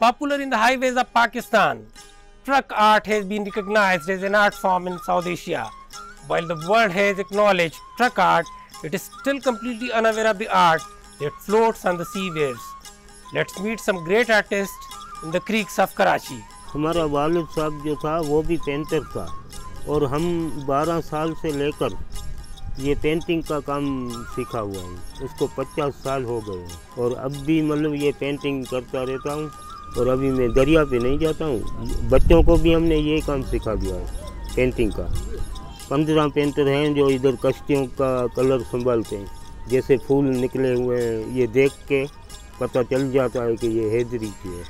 Popular in the highways of Pakistan, truck art has been recognized as an art form in South Asia. While the world has acknowledged truck art, it is still completely unaware of the art that floats on the sea waves. Let's meet some great artists in the creeks of Karachi. हमारा वालिद साहब जो था वो भी painter था और हम 12 साल से लेकर ये पेंटिंग का काम सीखा हुआ है उसको 50 साल हो गए हैं और अब भी मतलब ये पेंटिंग करता रहता हूँ और अभी मैं दरिया पे नहीं जाता हूँ। बच्चों को भी हमने ये काम सिखा दिया है पेंटिंग का। पंद्रह पेंटर हैं जो इधर कश्तियों का कलर संभालते हैं। जैसे फूल निकले हुए हैं, ये देख के पता चल जाता है कि ये हैदरी की है,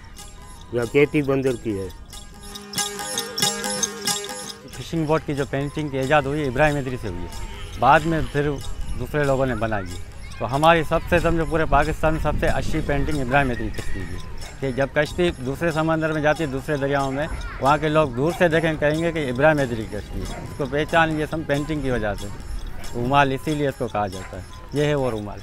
या केटी बंदर की है। फिशिंग बोट की जो पेंटिंग की ईजाद हुई इब्राहिम हैदरी से हुई है। बाद में फिर दूसरे लोगों ने बनाई है। तो हमारी सबसे, समझो पूरे पाकिस्तान में सबसे अच्छी पेंटिंग इब्राहिम हैदरी की कि जब कश्ती दूसरे समंदर में जाती है, दूसरे दरियाओं में, वहाँ के लोग दूर से देखें, कहेंगे कि इब्राहिम की कश्ती। है उसको पहचान, ये सब पेंटिंग की वजह से। रुमाल इसीलिए इसको कहा जाता है। ये है वो रुमाल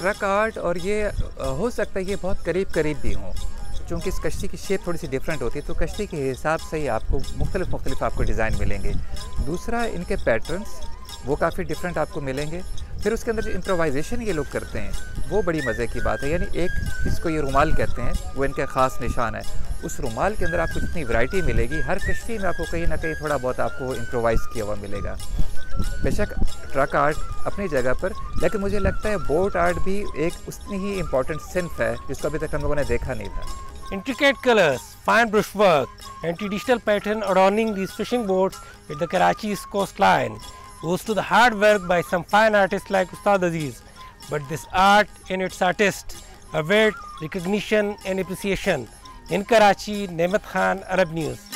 ट्रक आर्ट और ये हो सकता है ये बहुत करीब करीब भी हों। चूँकि इस कश्ती की शेप थोड़ी सी डिफरेंट होती है तो कश्ती के हिसाब से ही आपको मुख्तलिफ़ मुख्तलिफ़ आपको डिज़ाइन मिलेंगे। दूसरा, इनके पैटर्न्स वो काफ़ी डिफरेंट आपको मिलेंगे। फिर उसके अंदर जो इम्प्रोवाइजेशन ये लोग करते हैं वो बड़ी मज़े की बात है। यानी एक इसको ये रुमाल कहते हैं वो इनका ख़ास निशान है। उस रुमाल के अंदर आपको जितनी वैरायटी मिलेगी हर कश्ती में आपको कहीं ना कहीं थोड़ा बहुत आपको इम्प्रोवाइज़ किया हुआ मिलेगा। बेशक ट्रक आर्ट अपनी जगह पर लेकिन मुझे लगता है बोट आर्ट भी एक उतनी ही इम्पोर्टेंट सिंफ है जिसको अभी तक हम लोगों ने देखा नहीं था। Intricate colors, fine brushwork, and traditional pattern adorning these fishing boats at the Karachi's coastline. Goes to the hard work by some fine artists like Ustad Aziz. But this art and its artists await recognition and appreciation. In Karachi, Nemat Khan, Arab News.